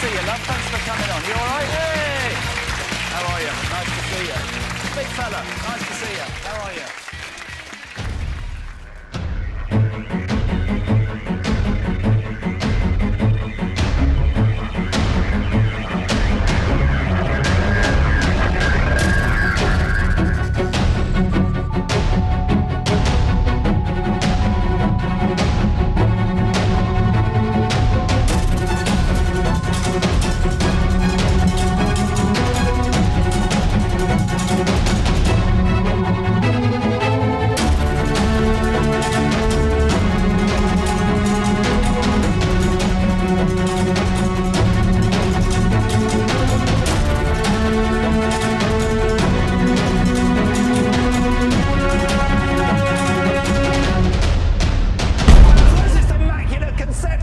see you, love. Thanks for coming on. You all right? Hey! How are you? Nice to see you. Big fella, nice to see you. How are you?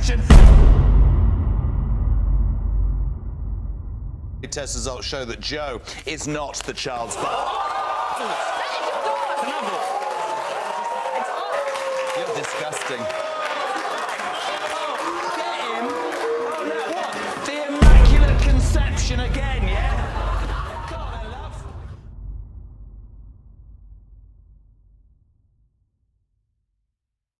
Conception. Test results show that Joe is not the child's father. You're disgusting.